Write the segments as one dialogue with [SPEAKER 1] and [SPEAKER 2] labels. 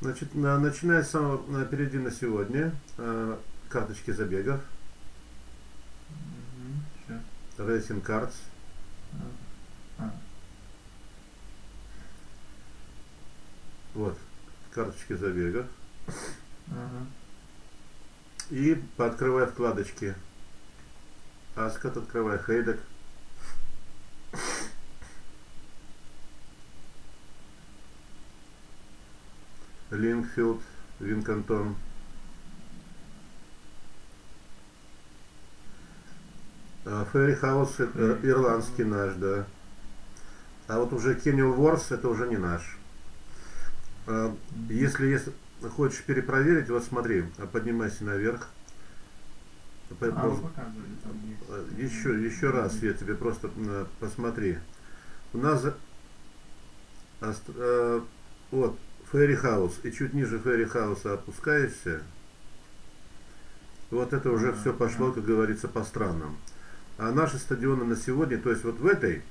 [SPEAKER 1] Значит, на- начиная с самого впереди на сегодня, э, карточки забегов.
[SPEAKER 2] Сейчас.
[SPEAKER 1] Racing Cards,
[SPEAKER 2] А.
[SPEAKER 1] вот, карточки забегов,
[SPEAKER 2] Ага.
[SPEAKER 1] и пооткрывай вкладочки. Аскот открывай, Хейдек. Линкфилд, Винкантон. Ферри Хаус это ирландский наш, да. А вот уже Кеннел Ворс это уже не наш. А, Если, если хочешь перепроверить, вот смотри, а поднимайся наверх.
[SPEAKER 2] А,
[SPEAKER 1] еще, еще раз я тебе просто посмотри. У нас э, вот Ферри Хаус, и чуть ниже Ферри Хауса опускаешься. Вот это уже все пошло, как говорится, по странам. А наши стадионы на сегодня, то есть вот в этой,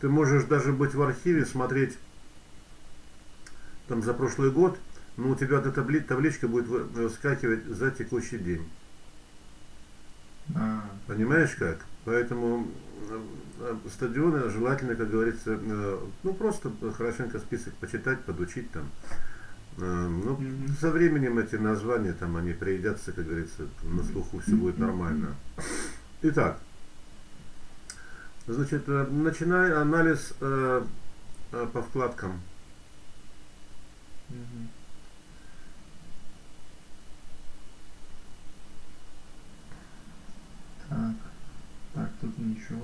[SPEAKER 1] ты можешь даже быть в архиве, смотреть там за прошлый год, но у тебя эта табли- табличка будет вы- выскакивать за текущий день.
[SPEAKER 2] А,
[SPEAKER 1] Понимаешь как? Поэтому стадионы желательно, как говорится, э, ну просто хорошенько список почитать, подучить там. Э, Ну,
[SPEAKER 2] Мгм.
[SPEAKER 1] со временем эти названия там они приедятся, как говорится, на слуху все будет нормально. Итак, значит, э, начинай анализ э, по вкладкам.
[SPEAKER 2] мгм. Так. Так, тут ничего.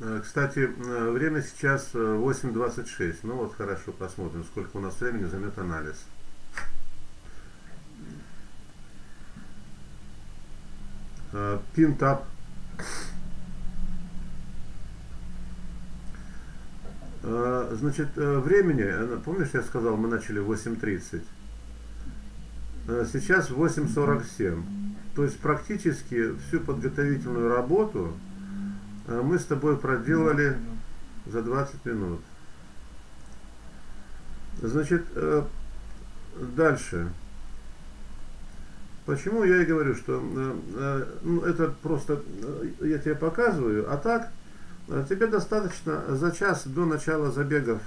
[SPEAKER 1] Э, Кстати, э, время сейчас э, 8.26. Ну вот хорошо, посмотрим, сколько у нас времени займет анализ. Э, Пинтап. Э, Значит, э, времени, э, помнишь, я сказал, мы начали в 8.30. Э, Сейчас 8.47. То есть практически всю подготовительную работу э, мы с тобой проделали за 20 минут. Значит, э, дальше. Почему я и говорю, что э, ну, это просто я тебе показываю, а так тебе достаточно за час до начала забегов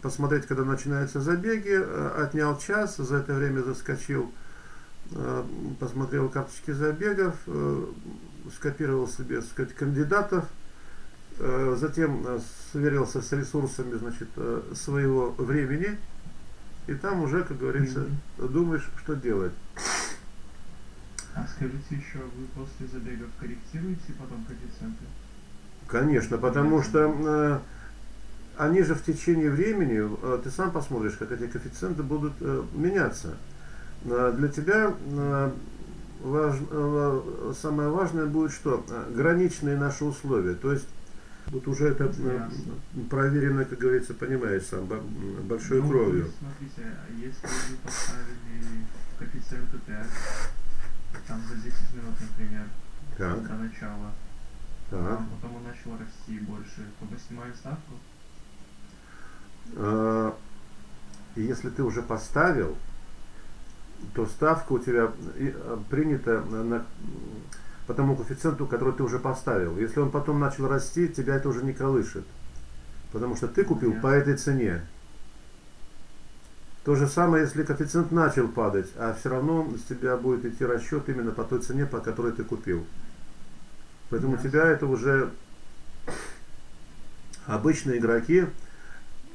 [SPEAKER 1] посмотреть, когда начинаются забеги, отнял час, за это время заскочил, посмотрел карточки забегов, э, скопировал себе, так сказать, кандидатов, Э, Затем э, сверился с ресурсами значит, э, своего времени, и там уже, как говорится, думаешь, что делать.
[SPEAKER 2] А скажите еще, вы после забегов корректируете потом коэффициенты?
[SPEAKER 1] Конечно, потому что э, они же в течение времени, э, ты сам посмотришь, как эти коэффициенты будут э, меняться. Э, для тебя э, важ- э, самое важное будет что? Граничные наши условия. То есть вот уже это
[SPEAKER 2] Ясно.
[SPEAKER 1] проверено, как говорится, понимаешь сам, бо- большой
[SPEAKER 2] Ну,
[SPEAKER 1] кровью.
[SPEAKER 2] есть, Смотрите, а если вы поставили коэффициенты 5, там за 10 минут, например,
[SPEAKER 1] Так,
[SPEAKER 2] до начала,
[SPEAKER 1] так.
[SPEAKER 2] а потом он начал расти больше, то мы снимаем ставку?
[SPEAKER 1] И Если ты уже поставил, то ставка у тебя э, принята на, по тому коэффициенту, который ты уже поставил. Если он потом начал расти, тебя это уже не колышет. Потому что ты купил по этой цене. То же самое, если коэффициент начал падать, а все равно с тебя будет идти расчет именно по той цене, по которой ты купил. Поэтому у тебя это уже обычные игроки,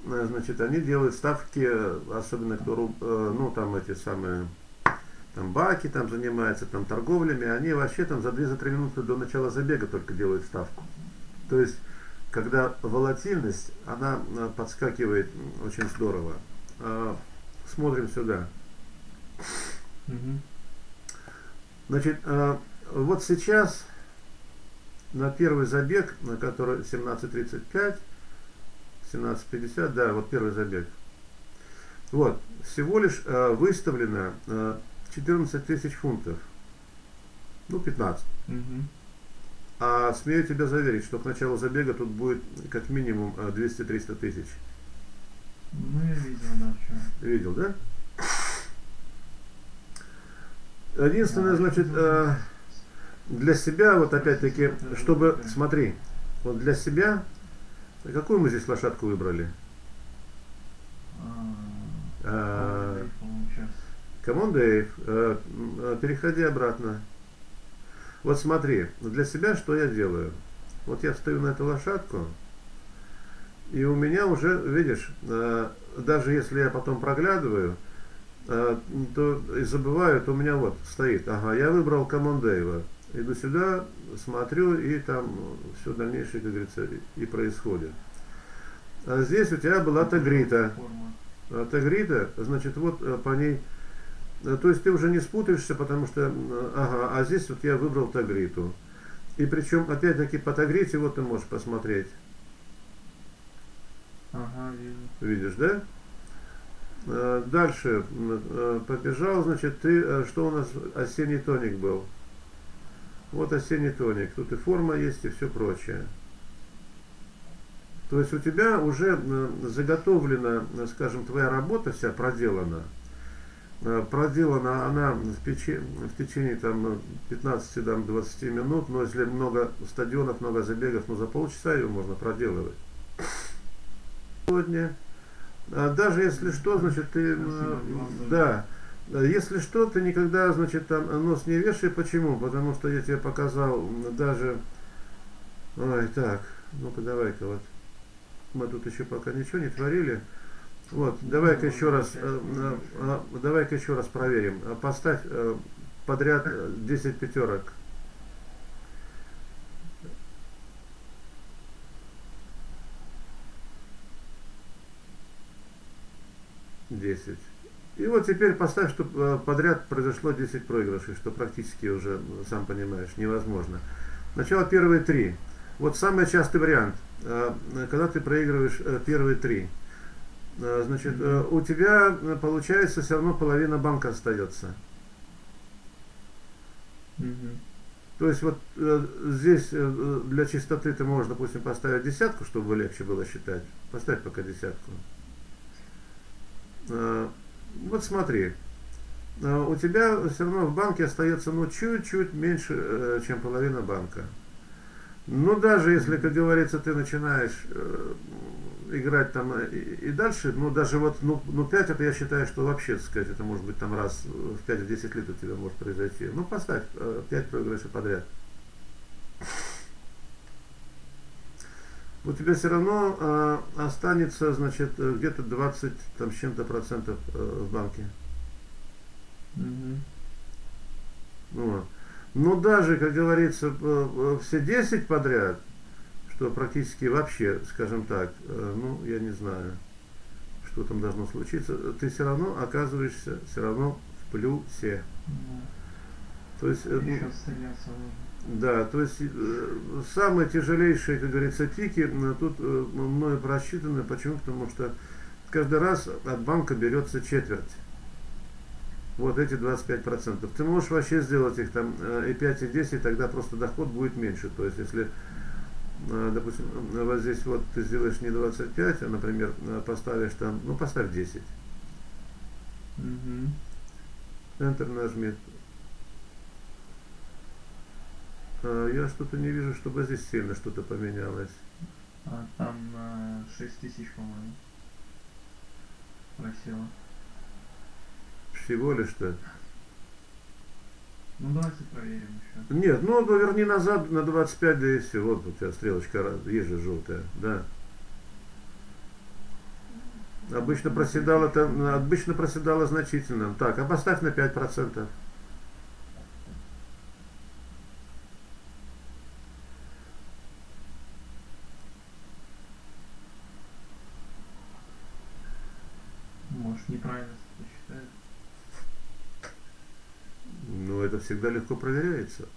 [SPEAKER 1] значит, они делают ставки, э, особенно кто, э, ну, там эти самые, там баки там занимаются, там торговлями, они вообще там за 2-3 минуты до начала забега только делают ставку. То есть, когда волатильность, она э, подскакивает очень здорово. А, Смотрим сюда. Значит, э, вот сейчас на первый забег, на который 17.35, 17.50, да, вот первый забег. Вот, всего лишь э, выставлено э, 14 тысяч фунтов. Ну, 15.
[SPEAKER 2] Угу.
[SPEAKER 1] А смею тебя заверить, что к началу забега тут будет как минимум э, 200-300 тысяч.
[SPEAKER 2] Ну, я видел, да, что.
[SPEAKER 1] Видел, да? Единственное, значит, э, для себя, вот опять-таки, чтобы, смотри, вот для себя, какую мы здесь лошадку выбрали?
[SPEAKER 2] А, по-моему, сейчас.
[SPEAKER 1] Come On Dave, э, э, переходи обратно. Вот смотри, для себя что я делаю? Вот я встаю на эту лошадку, и у меня уже, видишь, даже если я потом проглядываю, то и забываю, то у меня вот стоит, ага, я выбрал Come On Дэйва. Иду сюда, смотрю, и там все дальнейшее, как говорится, и происходит. А здесь у тебя была Тагрита. А Тагрита, значит, вот э, по ней, э, то есть ты уже не спутаешься, потому что, ага, а здесь вот я выбрал Тагриту. И причем, опять-таки, по Тагрите вот ты можешь посмотреть.
[SPEAKER 2] Ага, вижу.
[SPEAKER 1] Видишь, да? Э, Дальше побежал, значит, ты, что у нас осенний тоник был? Вот осенний тоник. Тут и форма есть, и все прочее. То есть у тебя уже э, заготовлена, э, скажем, твоя работа вся проделана. Э, Проделана она в, пече- в течение там, 15-20 минут, но если много стадионов, много забегов, ну за полчаса ее можно проделывать. Сегодня, а даже если что, значит, ты, э, Да, если что, ты никогда, значит, там нос не вешай. Почему? Потому что я тебе показал даже, ой, так, ну-ка давай-ка вот, мы тут еще пока ничего не творили. Вот, давай-ка еще раз, э, э, э, давай-ка еще раз проверим. Э, Поставь э, подряд э, 10 пятерок. Десять. И вот теперь поставь, чтобы подряд произошло 10 проигрышей, что практически уже, сам понимаешь, невозможно. Сначала первые три. Вот самый частый вариант, э, когда ты проигрываешь э, первые три. Э, Значит, э, у тебя э, получается все равно половина банка остается. То есть вот э, здесь э, для чистоты ты можешь, допустим, поставить десятку, чтобы легче было считать. Поставь пока десятку. Э, вот смотри. Э, у тебя все равно в банке остается ну чуть-чуть меньше, э, чем половина банка. Но даже если, как говорится, ты начинаешь э, играть там э, и, и дальше, ну даже вот ну, ну 5 это я считаю, что вообще, так сказать, это может быть там раз в 5-10 лет у тебя может произойти. Ну поставь 5 проигрышей подряд. У тебя все равно э, останется, значит, э, где-то 20 там, с чем-то процентов э, в банке.
[SPEAKER 2] Мгм.
[SPEAKER 1] Вот. Но даже, как говорится, э, э, все 10 подряд, что практически вообще, скажем так, э, ну, я не знаю, что там должно случиться, ты все равно оказываешься все равно в плюсе.
[SPEAKER 2] Ну,
[SPEAKER 1] То есть, ну,
[SPEAKER 2] Еще нужно.
[SPEAKER 1] Да, то есть э, самые тяжелейшие, как говорится, пики э, тут э, мною просчитаны. Почему? Потому что каждый раз от банка берется четверть. Вот эти 25%. Ты можешь вообще сделать их там э, и 5, и 10, тогда просто доход будет меньше. То есть если, э, допустим, вот здесь вот ты сделаешь не 25, а, например, э, поставишь там, ну поставь 10.
[SPEAKER 2] Мгм.
[SPEAKER 1] Enter нажми. А, Я что-то не вижу, чтобы здесь сильно что-то поменялось.
[SPEAKER 2] А там на 6 тысяч, по-моему. Просело.
[SPEAKER 1] Всего лишь-то.
[SPEAKER 2] Ну давайте проверим еще.
[SPEAKER 1] Нет, ну поверни назад на 25, да и все. Вот у тебя стрелочка, есть же желтая, да. Обычно проседала, это, обычно проседала значительно. Так, а поставь на 5%.
[SPEAKER 2] Может неправильно считает.
[SPEAKER 1] Ну, это всегда легко проверяется.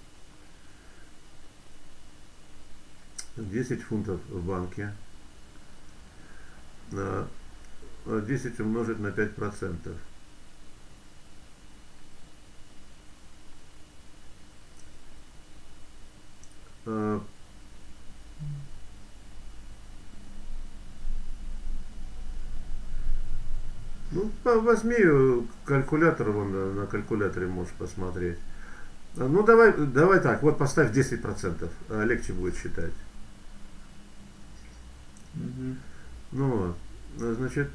[SPEAKER 1] 10 фунтов в банке. На 10 умножить на 5 процентов. Э, Ну, возьми э, калькулятор, вон на, на калькуляторе можешь посмотреть. А, ну, давай, давай так, вот поставь 10%, а, легче будет считать.
[SPEAKER 2] Угу.
[SPEAKER 1] Ну вот, значит,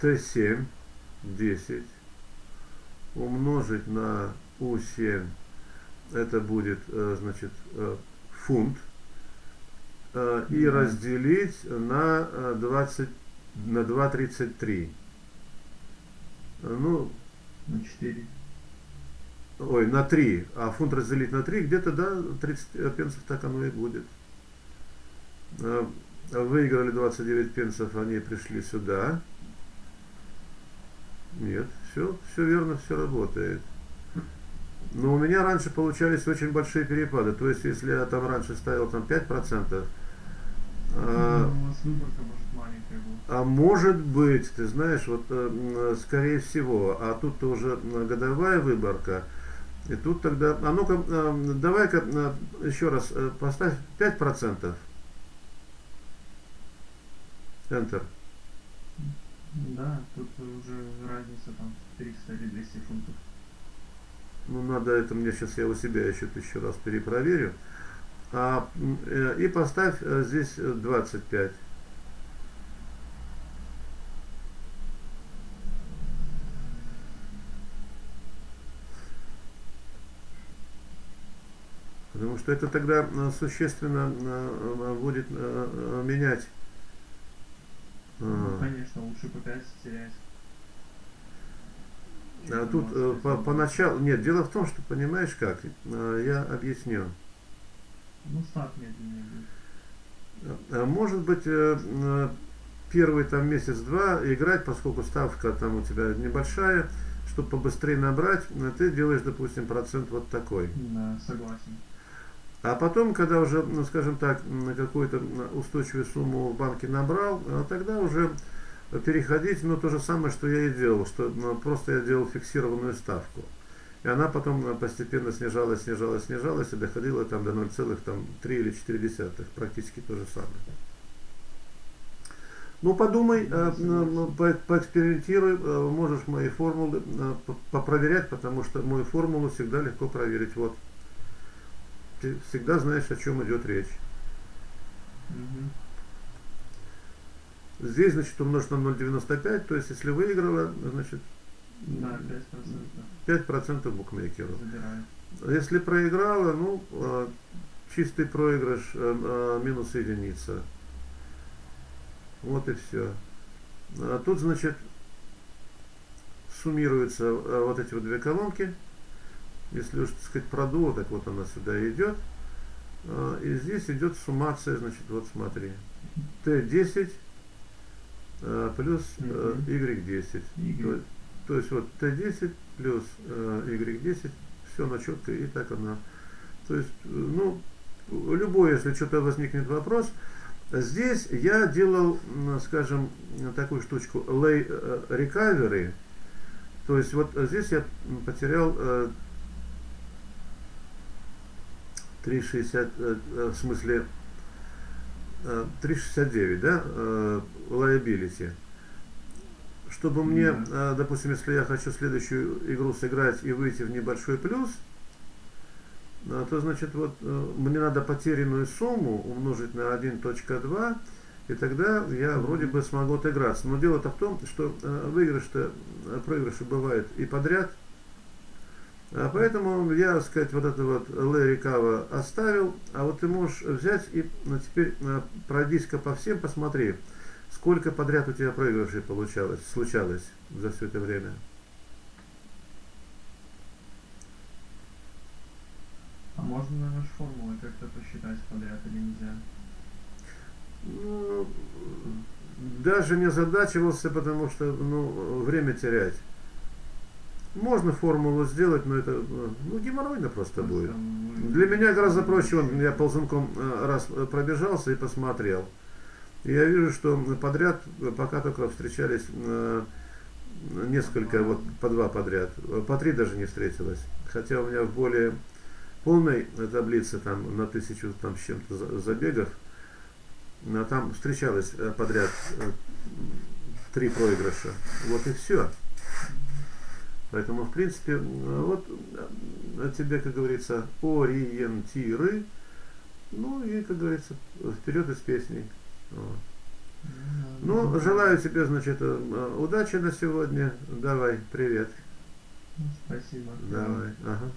[SPEAKER 1] Т7, 10, умножить на У7, это будет, значит, фунт, и разделить на 20, на 2,33. Ну,
[SPEAKER 2] На 4.
[SPEAKER 1] ой, на 3, а фунт разделить на 3, где-то, да, 30 пенсов так оно и будет. Выиграли 29 пенсов, они пришли сюда. Нет, все, все верно, все работает. Но у меня раньше получались очень большие перепады. То есть, если я там раньше ставил там 5%, а,
[SPEAKER 2] Ну, у вас выборка может.
[SPEAKER 1] А может быть, ты знаешь, вот э, скорее всего, а тут уже годовая выборка, и тут тогда, а ну-ка, э, давай-ка э, еще раз поставь 5%. Enter.
[SPEAKER 2] Да, тут уже разница там 300 или 200 фунтов.
[SPEAKER 1] Ну, надо это мне сейчас, я у себя еще тысячу раз перепроверю. А, и поставь здесь э, 25. Потому что это тогда э, существенно э, э, будет менять.
[SPEAKER 2] Ну,
[SPEAKER 1] э,
[SPEAKER 2] конечно, лучше по 5 терять.
[SPEAKER 1] А тут по- поначалу, нет, дело в том, что понимаешь как, я объясню.
[SPEAKER 2] Ну, старт медленнее будет.
[SPEAKER 1] А Может быть, первый там месяц-два играть, поскольку ставка там у тебя небольшая, чтобы побыстрее набрать, ты делаешь, допустим, процент вот такой.
[SPEAKER 2] Да, согласен.
[SPEAKER 1] А потом, когда уже, ну, скажем так, м, какую-то устойчивую сумму в банке набрал, а тогда уже переходить, ну, то же самое, что я и делал, что ну, просто я делал фиксированную ставку. И она потом э, постепенно снижалась, снижалась, снижалась и доходила там до 0,3 или 4 десятых, практически то же самое. Ну, подумай, э, ну, по- поэкспериментируй, э, можешь мои формулы по- попроверять, потому что мою формулу всегда легко проверить. Вот. Ты всегда знаешь, о чем идет речь.
[SPEAKER 2] Мгм.
[SPEAKER 1] Здесь, значит, умножить на 0,95, то есть, если выиграла, значит,
[SPEAKER 2] Да, 5%
[SPEAKER 1] 5% букмекеру.
[SPEAKER 2] забирают.
[SPEAKER 1] Если проиграла, ну, э, чистый проигрыш э, э, минус единица. Вот и все. тут, значит, суммируются вот эти вот две колонки. Если уж, так сказать, продуло, так вот она сюда идет. Э, и здесь идет суммация, значит, вот смотри. Т10 э, плюс э,
[SPEAKER 2] Мгм.
[SPEAKER 1] Y10.
[SPEAKER 2] Y.
[SPEAKER 1] То, то есть вот Т10 плюс э, Y10, все на четко и так она. То есть, э, ну, любой, если что-то возникнет вопрос, здесь я делал, скажем, такую штучку lay э, recovery. То есть вот здесь я потерял э, 3,60, э, э, в смысле э, 3,69, да, э, liability. Чтобы мне,
[SPEAKER 2] Да.
[SPEAKER 1] допустим, если я хочу следующую игру сыграть и выйти в небольшой плюс, то значит вот мне надо потерянную сумму умножить на 1.2, и тогда я вроде бы смогу отыграться. Но дело-то в том, что выигрыш-то, проигрыши бывают и подряд. А поэтому я, так сказать, вот это вот Лэри Кава оставил, а вот ты можешь взять и ну, теперь э, пройдись-ка по всем, посмотри, сколько подряд у тебя проигрышей получалось, случалось за все это время.
[SPEAKER 2] А можно на вашу формулу как-то посчитать подряд или нельзя?
[SPEAKER 1] Ну, даже не задачивался, потому что ну, время терять. Можно формулу сделать, но это э, ну, геморройно просто будет.
[SPEAKER 2] вы-
[SPEAKER 1] Для меня гораздо проще, вон, я ползунком э, раз э, пробежался и посмотрел. И я вижу, что подряд, пока только встречались несколько, вот по два подряд, по три даже не встретилось. Хотя у меня в более полной таблице там на тысячу там с чем-то за- забегов а там встречалось подряд три проигрыша. Вот и все. Поэтому, в принципе, вот э, тебе, как говорится, ориентиры, ну и, как говорится, вперед из песней. Вот. Ну, желаю тебе, значит, удачи на сегодня. Давай, привет.
[SPEAKER 2] Спасибо.
[SPEAKER 1] Давай. Ага.